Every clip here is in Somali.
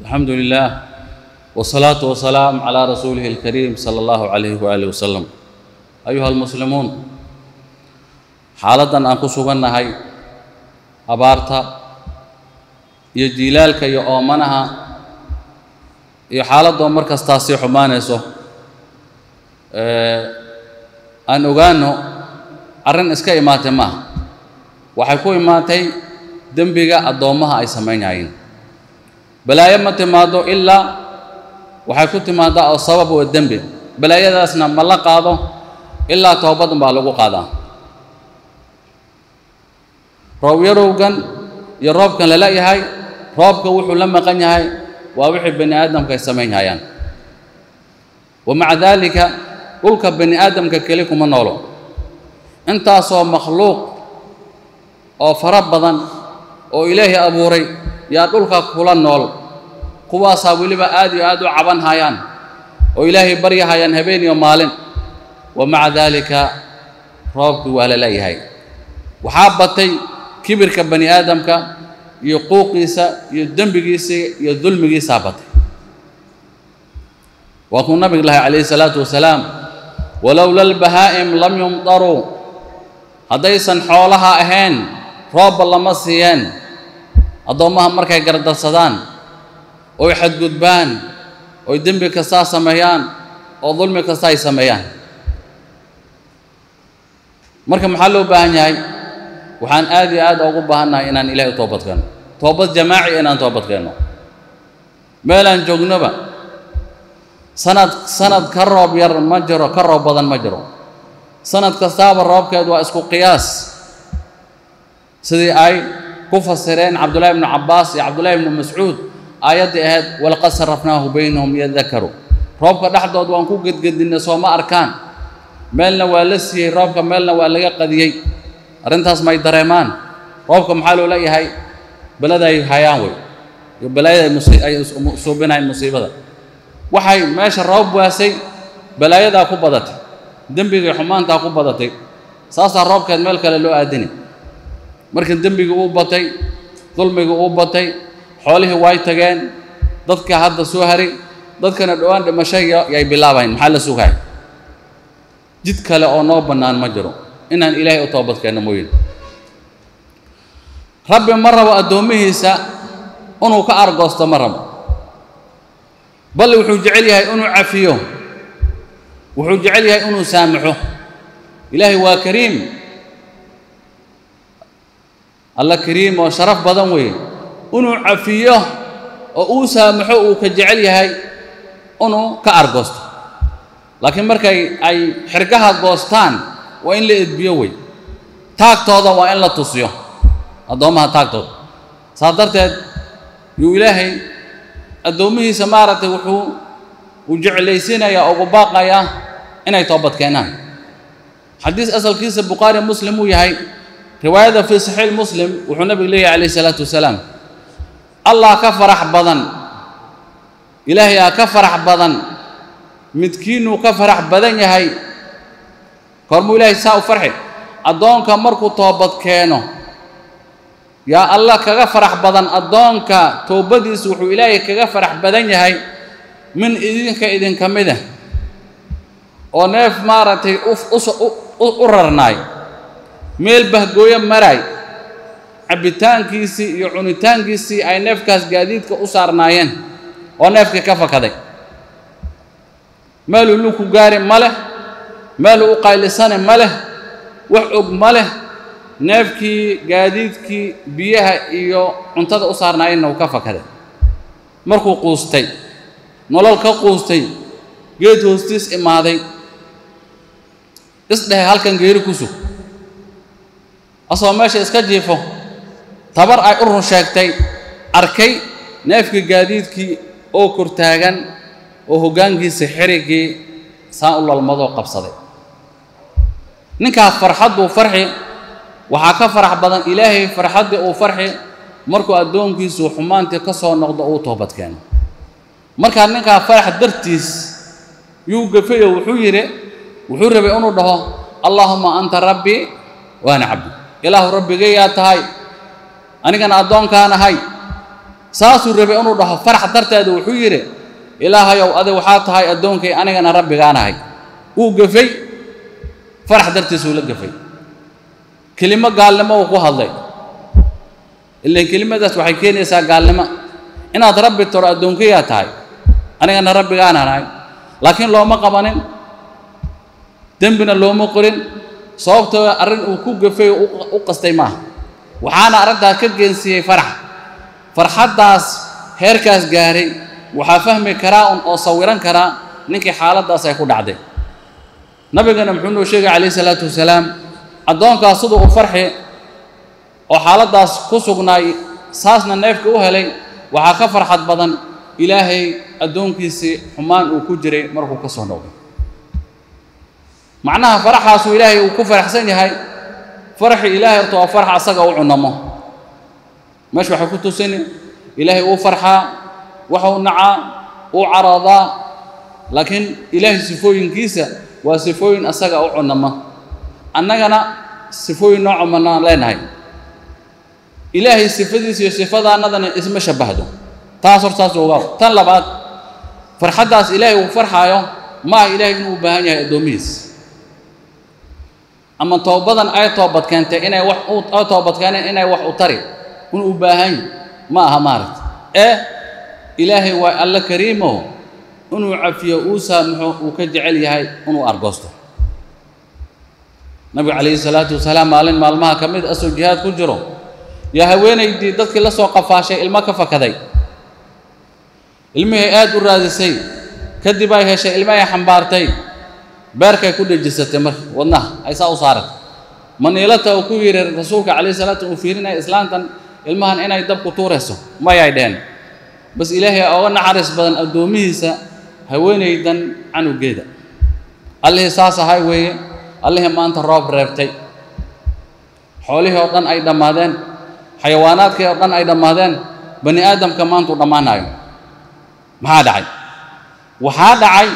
الحمد لله والصلاة والسلام على رسوله الكريم صلى الله عليه وآله وسلم أيها المسلمون xaaladdan aan ku sugannahay abaarta iyo jiilaalka iyo oomanaha iyo xaaladoo mar kastaa sii xumaanayso aan ogaano arrin iska imaatay maaha waxay ku imaatay dembiga addoommaha ay samaynayeen balaayo ma timaado ilaa waxay ku timaadaa oo sabab oo dembi. Balaayadaasna ma la qaado ilaa toobad unbaa lagu qaadaa. Roob yarowgan iyo roobkan la leeyahay roobka wuxuu la maqan yahay waa wixii bani aadamka ay samaynhayaan wa maca daalika dhulka bani aadamka keli kuma noolo. Intaasoo makhluuq oo fara badan oo ilaahay abuuray yaa dhulka kula nool. Kuwaasaa weliba aad iyo aad u caban hayaan oo ilaahay baryahayaan habeen iyo maalin. Wa maca daalika roobkii waa la leeyahay. Waxaa batay kibirka bani aadamka iyo quuqiisa iyo dembigiisa iyo dulmigiisaa batay. Waa kuu nabig lahay calayhi salaatu wasalaam walowla albahaa'im lam yumdaruu. Haddaysan xoolaha ahayn roobba lama siiyeen addoommaha markay gardarsadaan oy xadgudbaan oy dembi kastaa sameeyaan oo dulmi kasta ay sameeyaan. Marka maxaa loo baahan yahay? Waxaan aad iyo aad ugu baahannahay inaan ilaahay u toobad keenno toobad jamaaci inaan toobad keenno meelaan joognoba sanad sanad ka roob yar ma jiro ka roob badan ma jiro. Sanad kastaaba roobkeed waa isku qiyaas. Sidii ay ku fasireen cabdullaahi ibnu cabbaas iyo cabdullaahi ibnu mascuud aayaddii ahayd walaqad sarafnaahu baynahum yadakaru roobka dhexdood waan ku gedgedinay soo ma arkaan. Meelna waa la siiyey roobka meelna waa laga qadiyey. Arrintaas may dareemaan. Roobka maxaa loo leeyahay? Belada ay hayaan wey iyo balaayada ay suubinahayn musiibada. Waxay meesha roob waasay balaayadaa ku badatay. Dembigii xumaantaa ku badatay. Saasaa roobkeed meel kale loo aadini markii dembigii uu batay dulmigii uu batay xoolihii way tageen dadka hadda soo haray dadkana dhowaan dhimasho yay bilaabayn maxaa la sugahay? Jid kale oo noo bannaan ma jiro. Inaan ilaahay u toobad keenno mooyin rabbi ma rabo addoommihiisa inuu ka argoosto ma rabo. Bal wuxuu jecel yahay inuu cafiyo. Wuxuu jecel yahay inuu saamaxo ilaahay waa kariim alla kariim oo sharaf badan weeye. Inuu cafiyo oo uu saamaxo uu ka jecel yahay inuu ka argoosto laakiin markay ay xirgaha goostaan waa in la edbiyo wey. Taagtooda waa in la tusiyo. Addoommaha taagtooda. Saas darteed yuu ilaahay addoommihiisa maaragtay wuxuu uu jeclaysiinayaa ugu baaqayaa inay toobad keenaan xadiis asalkiisa bukhaari muslim uu yahay riwaayada fii saxiix muslim wuxuu nabigu leeyahy calayhi salaatu wasalaam allah ka farax badan ilaahay aa ka farax badan midkiinuu ka farax badan yahay kormuu ilaahay saa u farxi? Addoonka markuu toobad keeno yaa allah kaga farax badan addoonka toobadiisu wuxuu ilaahay kaga farax badan yahay min idinka idinka mida oo neef maaragtay u rarnaay meel bahgooyo maraay cabbitaankiisii iyo cunitaankiisii ay neefkaas gaadiidka u saarnaayeen oo neefkii ka fakaday. Meeluu luku gaari ma leh meeluu u qaylisane ma leh wax og ma leh neefkii gaadiidkii biyaha iyo cuntada u saarnaayeenna uu ka fakaday. Markuu quustay nolol ka quustay geed hoostiis imaaday. Isdhehe halkan geeri ku sug asagoo meesha iska jiifo tabar ay u run sheegtay arkay neefkii gaadiidkii oo kortaagan oo hoggaankiisa xiriggii saa u lalmadoo qabsaday. Ninkaa farxadduu farxi waxaa ka farax badan ilaahay farxaddii uu farxi markuu addoonkiisu xumaantii ka soo noqdo uu toobad keeno. Markaa ninkaa farax dartiis yuu gafayo wuxuu yidhi wuxuu rabay inuu dhaho allaahuma anta rabbii waana cabdi ilaahu rabbigayaa tahay. Anigana addoonkaan ahay. Saasuu rabay inuu dhaho farax darteeda wuxuu yidhi ilaahayow adi waxaa tahay addoonkay anigana rabbigaanahay wuu gafay farax dartiisuu la gafay kelimo gaalnimo uu ku hadlay. Ilan kelimadaas waxay keenaysaa gaalnimo. Inaad rabbi toro addoonkayaa tahay. Anigana rabbigaanahay laakiin looma qabanin. Dembina looma qorin sababtoo arrin uu ku gafay u qastay maaha waxaana arrintaas ka geensiiyey farax farxaddaas heerkaas gaaray. Waxaa fahmi karaa un oo sawiran karaa ninkii xaaladdaas ay ku dhacday. Nabigana muxuu noo sheegay calayhi salaatu wasalaam addoonkaas siduu u farxi oo xaaladdaas ku sugnaay saasna neefka u helay waxaa ka farxad badan. Ilaahay addoonkiisii xumaan uu ku jiray markuu ka soo noqday macnaha faraxaasuu ilaahay uu ku faraxsan yahay faraxii ilaahay horta waa farax asaga u cunamo. Meesha waxay ku tusini ilaahay uu farxaa waxuu nacaa uu caroodaa laakiin ilaahay sifooyinkiisa waa sifooyin asaga u cunama. Annagana sifooyin noo cumanaan leenahay. Ilaahay sifadiisa iyo sifadaannadana isma shabbahdo. Taas hortaas ogaa tan labaad farxaddaas ilaahay uu farxaayo maaha ilaahay inuu u baahan yahay addoomihiis ama toobadan ay toobad keentay inay wax ay toobad keeneen inay wax u tari. Inuu baahan ma aha maaragta ee ilaahay waa alla kariimo. Inuu cafiyo uu saamaxo uu ka jecel yahay inuu argoosto. Nabigu calayhi salaatu wasalaam maalin maalmaha ka mid asoo jihaad ku jiro. Yaa haweenaydii dadkii la soo qafaashay ilmo ka fakaday. Ilmihii aad u raadisay. Kadib ay heshay ilmo ay xambaartay beerkay ku dhejisatay marka wadnaha ay saa u saaratay maniilata uu ku yidhi rasuulka calayhi salaatu uu fiirinaya islaantan ilmahan inay dabku tuurayso mayay dheen. Bas ilaahay oga naxariis badan addoomihiisa haweenaydan canugeeda. Allihii saas ahay weeye allihii maanta roob reebtay. Xoolihii oo dhan ay dhammaadeen xayawaanaadkii oo dhan ay dhammaadeen bani aadamka maanta u dhammaanayo. Maxaa dhacay? Waxaa dhacay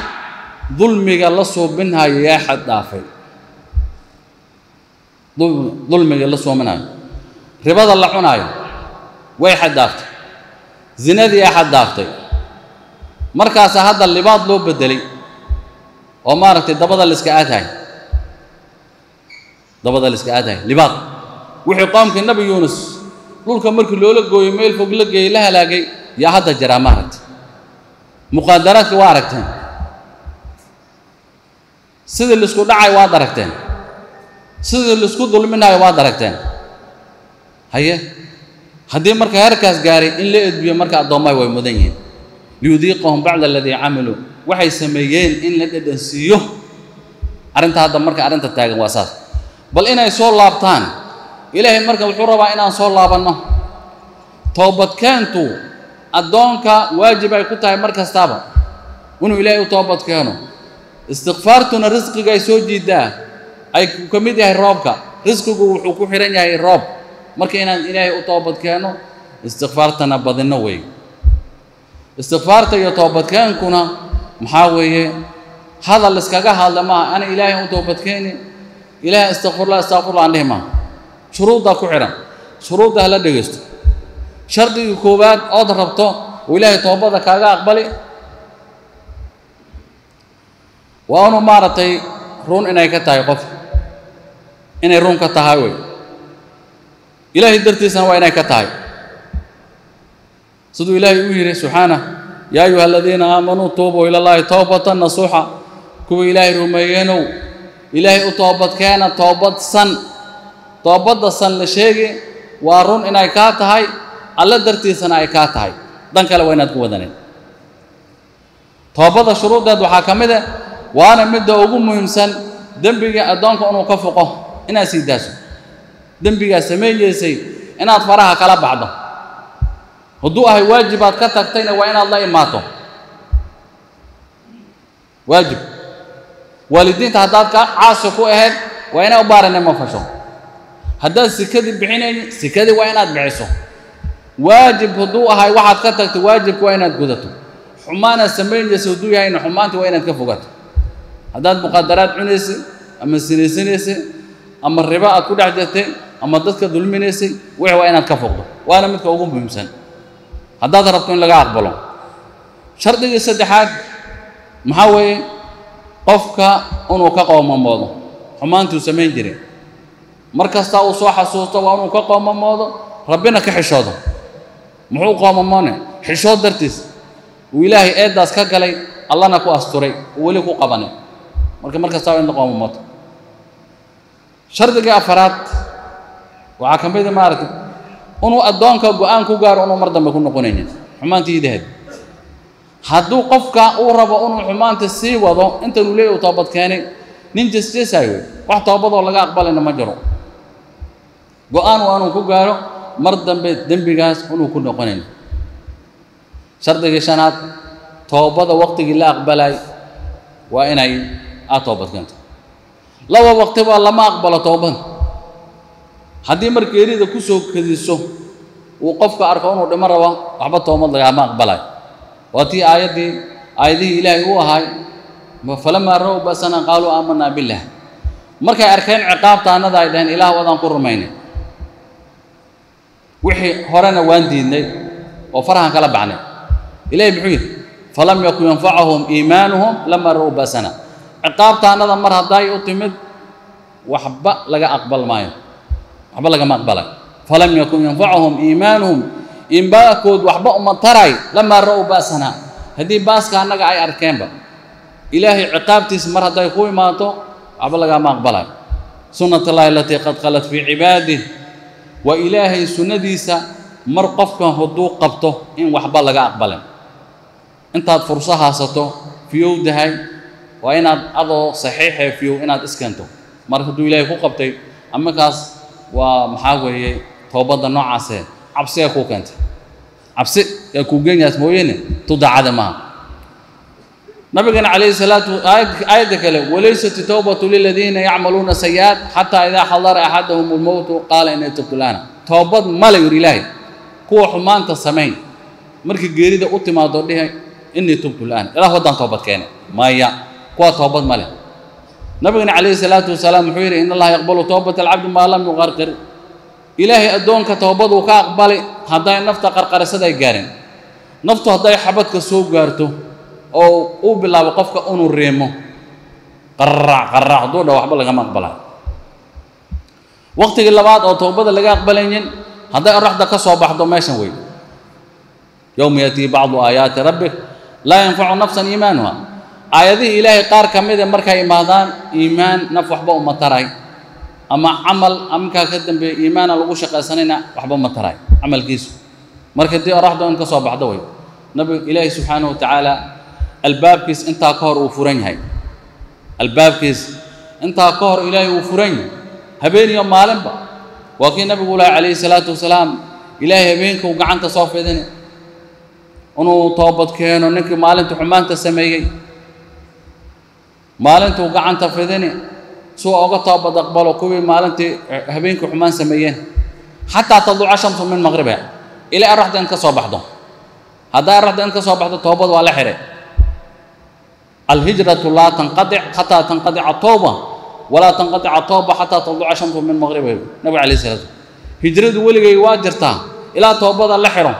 dulmiga la suubinhayo yaa xad dhaafay. Dulmiga la suuminayo ribada la cunaayo way xad dhaaftay. Zinadii yaa xad dhaaftay. Markaasaa hadda libaad loo beddelay oo maaragtay dabada la iska aadhay dabada la iska aadhay libaad. Wixii qoomkii nabi yuunus dhulka markii loola gooyey meel fog la geeyey la halaagay yaa hadda jiraa maaragtay. Muqaadaraadka waa aragteen sidii la isku dhacay waad aragteen. Sidii la isku dulminayo waad aragteen. Haye? Haddii marka heerkaas gaaray in la edbiyo marka addoommaha way mudan yihiin. Liyudiiqahum bacda aladii camiluu waxay sameeyeen in la dhedhansiiyo arrinta hadda marka arrinta taagan waa saas. Bal inay soo laabtaan ilaahay marka wuxuu rabaa inaan soo laabanno. Toobadkeentu addoonka waajib ay ku tahay mar kastaaba. Inuu ilaahay u toobad keeno istikfaartuna risqiga ay soo jiiddaa ay ka mid yahay roobka. Risqigu wuxuu ku xihan yahay roob. Marka inaan ilaahay u toobad keeno istikfaartana badinno weeye istikfaarta iyo toobadkeenkuna maxaa weeye hadal iskaga hadla maaha ana ilaahay u toobadkeeni ilaahay istakfirullah istakfirullah aan dhihi maaha. Shuruuddaa ku xidhan shuruudda hala dhegaysto shardigii koowaad ood rabto oo ilaahay toobada kaaga aqbali waa inu maaragtay run inay ka tahay qof. Inay run ka tahay wey. Ilaahay dartiisana waa inay ka tahay. Siduu ilaahay u yidhi subxaanah yaa ayuha aladiina aamanuu tuubuu ila llaahi toobatan nasuuxa. Kuwa ilaahay rumeeyeenow ilaahay u toobadkeena toobad san. Toobadda san la sheegi waa run inay kaa tahay alla dartiisana ay kaa tahay. Dan kale waa inaad ku wadaneed toobadda shuruuddeed waxaa ka mid ah waana midda ugu muhiimsan dembiga addoonka inuu ka foqo inaad sii daaso. Dembigaa sameeyeysay inaad faraha kala baxdo. Hadduu ahay waajibaad ka tagtayna waa inaad la imaato. Waajib. Waalidiinta haddaad ka caasi ku ahayd waa inay u baarinimo fasho. Haddaad sikadii bixinayni sikadii waa inaad bixiso waajib hadduu ahay waxaad ka tagtay waajibka waa inaad gudato. Xumaanaad samaynaysa hadduu yahayna xumaanta waa inaad ka fogato haddaad muqadaraad cunaysay ama sinaysanaysay ama ribo aad ku dhex jirtay ama dadka dulminaysay wixii waa inaad ka foqdo waana midka ugu muhiimsan. Haddaad rabto in laga aqbalo. Shardigii saddexaad maxaa weeye qofka inuu ka qoomamoodo xumaantuu samayn jiray. Mar kasta uu soo xasuusto waa inuu ka qoomamoodo rabbina ka xishoodo. Muxuu qoomamoone xishood dartiis. Uu ilaahay eeddaas ka galay allana ku asturay uu weli ku qabanay marka mar kasta waa in la qoomamooto shardigii afaraad waxaa ka mid a maaragtay inuu addoonka go'aan ku gaaro inuu mar dambe ku noqonaynin. Xumaantii idaheed hadduu qofka uu rabo inuu xumaanta sii wado intanuu leeyahy u toobad keenay nin jesjesaayo wax toobadoo laga aqbalayna ma jiro. Go'aan waa inuu ku gaaro mar dambe dembigaas inuu ku noqonayn shardigii shanaad toobada waqtigii la aqbalay waa inay aad toobad keento laba waqti baa lama aqbalo toobada haddii mar geerida ku soo kadiso uu qofka arko inuu dhimo rabo waxba toobad lagama aqbalayo waa tii aayaddii aayadihii ilaahay u ahaay falamaa ra-w basana qaaluu aamanaa billah markay arkeen ciqaabta annada ay dhaheen ilaah wadaan ku rumaynay wixii horena waan diidnay oo farahan kala baxnay ilahay muxuu yidhi falam yakun yanfacahum iimaanuhum lamaa ra-w basana ciqaabta annada mar hadday u timid waxba laga aqbal maayo. Waxba lagama aqbalay. Falam yakun yanfacahum iimaanuhum. Iimaankood waxba uma taray. Lamaa ra-w ba'sana. Haddii baaska annaga ay arkeenba ilaahay ciqaabtiisa mar hadday ku imaato waxba lagama aqbalayo sunnat allahi alatii qad khalat fii cibaadih waa ilaahay sunnadiisa mar qofkan hadduu qabto in waxba laga aqbalin intaad furso haasato fiyowdahay waa inaad adoo saxiixee fiyow inaad iskeento mar hadduu ilaahay ku qabtay amakaas waa maxaa weeye toobadda noocaasee cabsi ee kuu keentay. Cabsi ee kuu geenyaas mooyeene tu daacada maaha. Nabigana calayhi salaatu aayadda kale walaysat towbatu liladiina yacmaluuna sayi'aat xataa idaa xadara axadahum lmowtu qaala inay tubtu lana toobad male yuri ilaahay kuwa xumaanta samayn markii geerida u timaado dhihi inii tubtu lana ilaah waddaan toobad keene maya kuwa toobad male nabigana calayhi salaatu wasalaam wuxuu yidhi in allaha yaqbalu toobata alcabdi maa lam yuqarqir. Ilaahay addoonka toobaduu ka aqbali hadday nafta qarqarisada ay gaareen. Naftu hadday xabadka soo gaarto oo uu bilaabo qofka inuu reemo qararac qararac hadduu dha waxba lagama aqbalayo waqtigii labaad oo toobada laga aqbalaynin hadday oraxda ka soo baxdo meeshan wey yowma yatii bacdu aayaati rabbik laa yanfacu nafsan iimaanuha aayadihii ilaahay qaar ka mida markay imaadaan iimaan naf waxba uma taray. Ama camal aminkaa ka dambeeya iimaana lagu shaqaysanayna waxba ma taray camalkiisu. Marka dii oraxda in ka soo baxdo wey nabiga ilaahi subxaanahu watacaala albaabkiis intaa ka hor uu furan yahay. Albaabkiis intaa ka hor ilaahay uu furan yahay. Habeen iyo maalinba. Waa kii nabigu lahay calayhi salaatu wasalaam ilaahay habeenkuu gacanta soo fidini. Inuu toobad keeno ninkii maalinta xumaanta sameeyey maalintuu gacanta fidini suu oga toobad aqbalo kuwii maalintii habeenkii xumaan sameeyeen. Xataa tadluca shamsu min maqribiha ilaa araxda in ka soo baxdo. Hadday araxda in ka soo baxdo toobad waa la xihay alhijratu laa tanqadic xataa tanqadica tooba walaa tanqadica tooba xataa tadluca shamsu min maqribiha nabig alayh salatu hijradu weligay waa jirtaa. Ilaa toobada la xiro.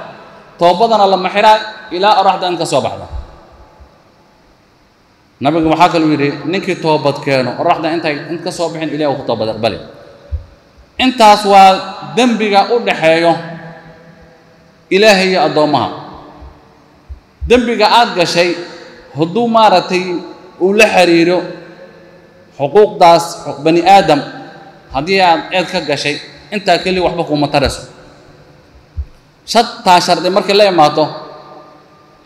Toobadana lama xiraa ilaa oraxda in ka soo baxdo nabiga waxaa kaluu yidhi ninkii toobad keeno oraxda intay in ka soo bixin ilahi ku toobad aqbali intaas waa dembiga u dhaxeeyo ilaahay iyo addoommaha dembiga aada gashay hadduu maaragtay uu la xiriiro xuquuqdaas bani aadam haddii aad eed ka gashay intaa keliya waxba kuuma tarayso. Shantaa shardi markay la imaato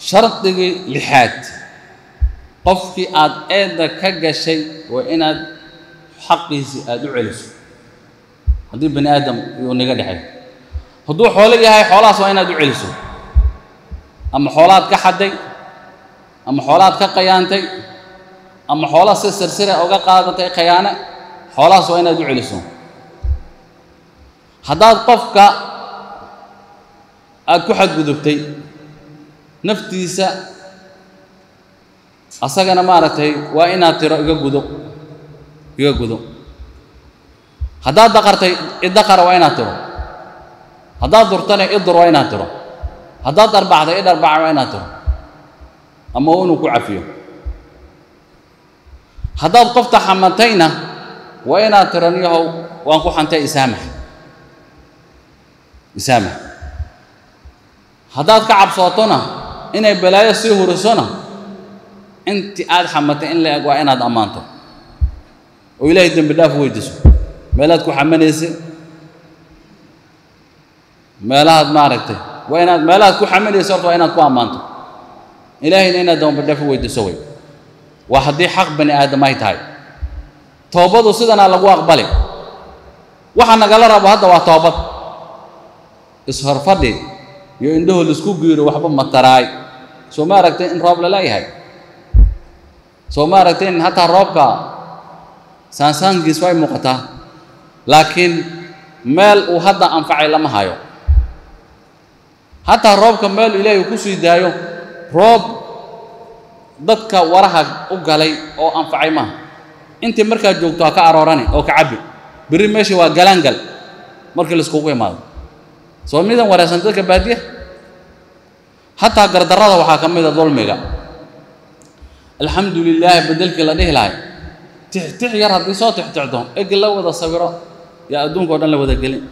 shardigii lixaad qofkii aad eedda ka gashay waa inaad xaqiisii aada u celiso. Haddii bani aadam uu naga dhexay hadduu xoolo yahay xoolahaas waa inaad u celiso. Ama xoolaad ka xadday ama xoolaad ka qayaantay ama xoolaha si sirsire oga qaadatay khayaane xoolahaas waa inaad u celiso. Haddaad qofka aada ku xadgudubtay naftiisa asagana maaragtay waa inaad tiro iga gudo. Iga gudo. Haddaad daqartay idaqara waa inaad tiro. Haddaad durtana idur waa inaad tiro. Haddaad dharbacday i dharbaca waa inaad tiro. Ama inuu ku cafiyo. Haddaad qofta xamatayna waa inaad tiro niyahow waan ku xantay isaamax. Isaamax. Haddaad ka cabsootona inay balaayo sii hurisona intii aad xamatay in la eg waa inaad ammaanto. Oo ilaahay dembi dhaaf weydiiso. Meelaad ku xamanaysa meelahaad maaragtay? Waa inaad meelahaad ku xamanaysa horta waa inaad ku ammaanto. Ilaahayna inaad dembi dhaaf weydiiso wey waa haddii xaq bani aadam ay tahay. Toobadu sidanaa lagu aqbali waxa nagala rabo hadda waa toobad. Ishorfadhi iyo indhaho la isku giiro waxba mataraay soo ma aragtay in roob lala yahay soo ma aragtay in hataa roobka saansaankiis way muuqataa. Laakiin meel uu hadda anfacay lama hayo. Hataa roobka meel ilaahay ku sii daayo roob dadka waraha u galay oo anfacay maaha intii markaad joogto ka aroorani oo ka cabbi. Berri meeshii waa galaangal markii laiskugu imaado. Soo midan wareersan dadka baadiya? Hataa gardarrada waxaa ka mid a dulmiga alxamdu lilaahi beddelkii la dhihi lahay. Tixtix yar haddii soo tixtixdo egi la wada sawiro yaa adduunka o dhan la wada gelin.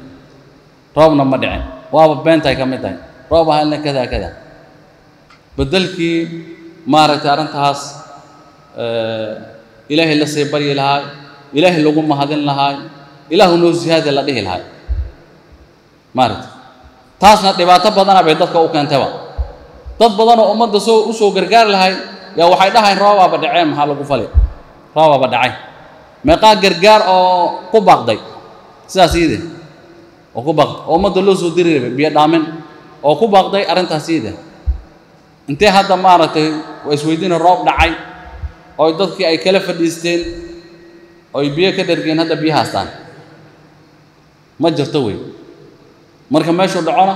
Roobna ma dhicin. Waaba beentay ka mid tahay. Roob ahalna kada kada beddelkii maaragtay arrintaas ilaahay la sii baryi lahaay ilaahay lagu mahadin lahaay ilaahu noo sihaada la dhihi lahaay maaragtay. Taasna dhibaato badana bay dadka u keentayba dad badanoo ummadda soo u soo gargaari lahay yaa waxay dhahayn roobaaba dhaceen maxaa lagu fali? Roobaaba dhacay. Meeqaa gargaar oo ku baaqday. Sidaas iide oo ku baaqday oo ummadda loo soo diri rabay biyo dhaamin. Oo ku baaqday arrintaas iide intee hadda maaragtay waa isweydiina roob dhacay. Oo dadkii ay kala fadhiisteen. Oy biyo ka dhergeen hadda biyo haastaan. Ma jirto wey. Marka meeshuu dhacona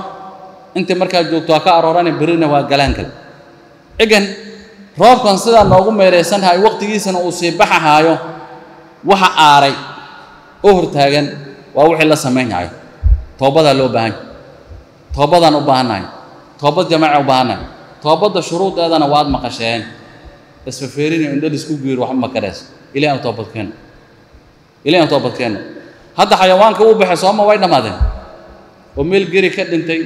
intii markaad joogto waa ka aroorane berrina waa galaankal egan roobkan sidaa noogu meeraysanhayo waqtigiisana uu sii baxahaayo waxa aaray oo hortaagan waa wixii la samaynhayo toobadaa loo baahan yahy toobadaan u baahannahay toobad jamaaca u baahannahay toobadda shuruudeedana waad maqasheen. Isfafeerinayo indha lisku geero waxba ma kadhees ilahi aan toobad keenno. Ilahi aan toobad keenno. Hadda xayawaanka uu baxay sooma way dhammaadeen. Oo meel geri ka dhintay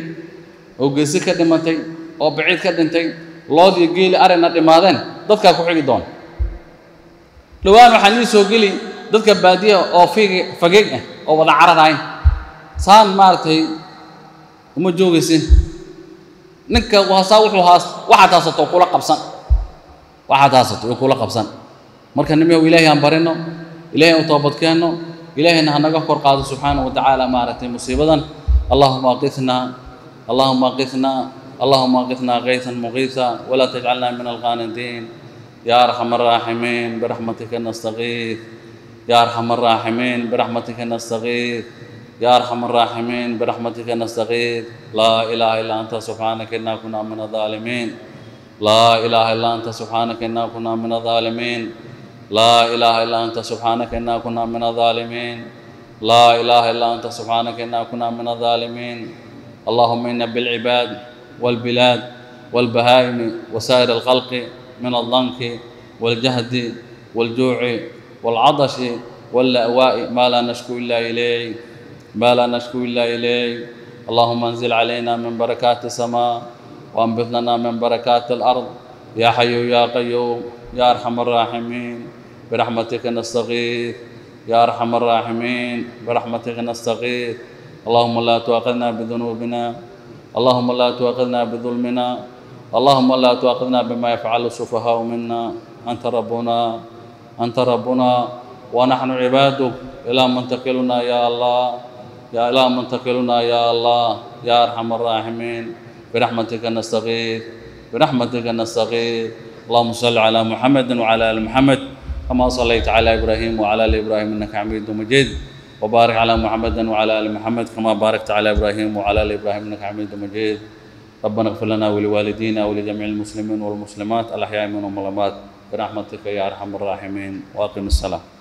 oo geesi ka dhimatay oo baciid ka dhintay loodiyo geeli arina dhimaadeen dadkaa ku xigi doona dhowaan waxaan ii soo geli dadka baadiya oo fiig fageeg ah oo wada cararayn. Saan maaragtay uma joogaysin. Ninka saa wuxuu haas waxaad haasato kula qabsan. Waxaad haasato oo kula qabsan. Marka nimayow ilaahay aan barino ilaahay aan u toobadkeenno ilaahayna ha naga kor qaado subxaanahu wa tacaala maaragtay musiibadan. Allaahuma aqifna allaahuma aqifna. اللهم اغثنا غيثا مغيثا ولا تجعلنا من القانتين يا أرحم الراحمين برحمتك نستغيث. يا أرحم الراحمين برحمتك نستغيث. يا أرحم الراحمين برحمتك نستغيث. لا إله إلا أنت سبحانك إنا كنا من الظالمين. لا إله إلا أنت سبحانك إنا كنا من الظالمين. لا إله إلا أنت سبحانك إنا كنا من الظالمين. لا إله إلا أنت سبحانك إنا كنا من الظالمين. اللهم إن بالعباد والبلاد والبهائم وسائر الخلق من الضنك والجهد والجوع والعطش واللأواء ما لا نشكو إلا إليه ما لا نشكو إلا إليه. اللهم انزل علينا من بركات السماء وانبت لنا من بركات الأرض. يا حي يا قيوم يا أرحم الراحمين برحمتك نستغيث. يا أرحم الراحمين برحمتك نستغيث. اللهم لا تؤاخذنا بذنوبنا اللهم لا تؤاخذنا بظلمنا. اللهم لا تؤاخذنا بما يفعل السفهاء منا. أنت ربنا أنت ربنا. ونحن عبادك. إلى من تكلنا يا الله. يا إلى من تكلنا يا الله. يا أرحم الراحمين. برحمتك نستغيث. برحمتك نستغيث. اللهم صل على محمد وعلى آل محمد. كما صليت على إبراهيم وعلى آل إبراهيم إنك حميد مجيد. وبارك على محمد وعلى آل محمد كما باركت على إبراهيم وعلى آل إبراهيم إنك حميد مجيد. ربنا اغفر لنا ولوالدينا ولجميع المسلمين والمسلمات الأحياء منهم والأموات برحمتك يا أرحم الراحمين. وأقم الصلاة.